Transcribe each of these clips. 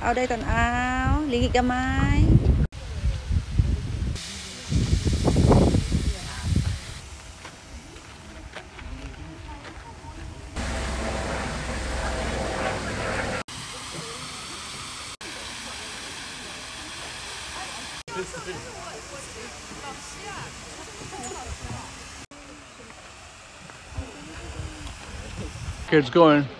Ở đây tần áo, lý nghị cái mai. Kids going.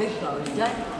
没错，对。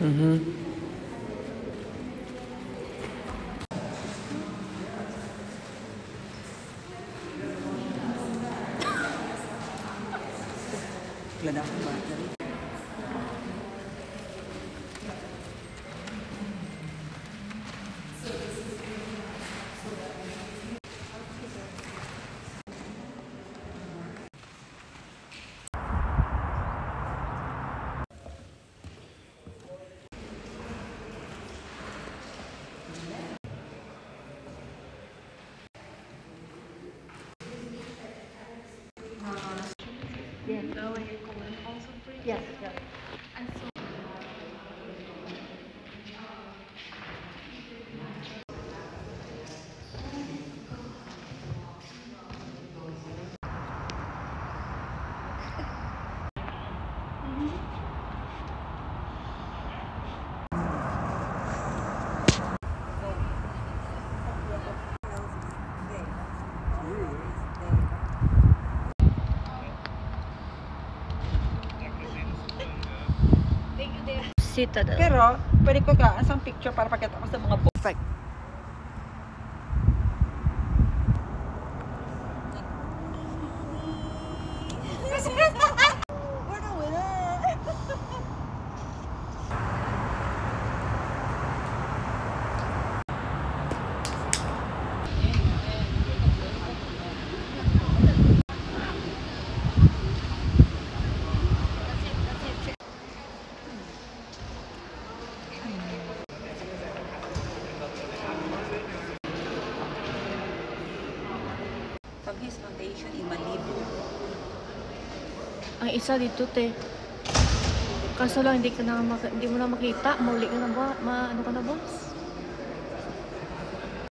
Mm-hmm. Glenn Apple Mhm. Ganda akong battery. Citadel. Pero, pwede ko ka isang picture para pakita ko sa mga Perfect. Ang isa dito, te. Kaso lang, hindi, ka na hindi mo na makita. Mauli ka na ba? Ma, ano ka na, boss?